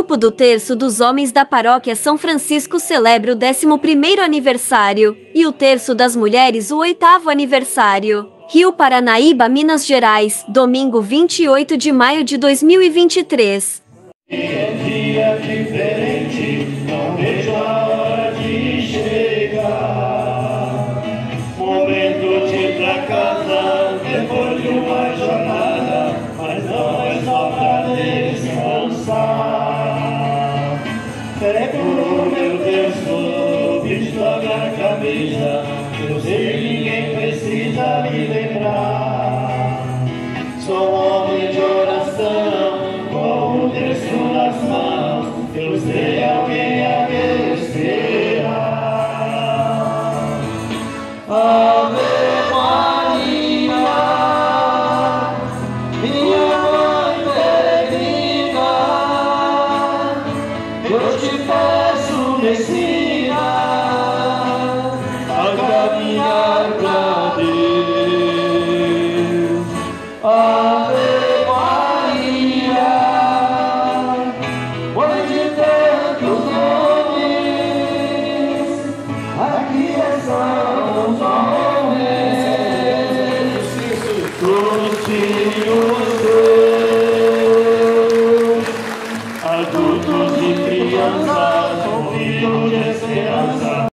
grupo do Terço dos Homens da Paróquia São Francisco celebra o 11º aniversário, e o Terço das Mulheres o oitavo aniversário. Rio Paranaíba, Minas Gerais, domingo 28 de maio de 2023. É dia diferente, não de chegar. Momento de pra casa, depois de uma O meu texto, visto a minha camisa, eu sei que ninguém precisa me lembrar. Sou homem de oração, com o texto nas mãos, eu sei alguém a me esperar. Ave te peço, me ensina a caminhar pra Deus. Ave Maria, mãe de tantos nomes, aqui são os homens, todos filhos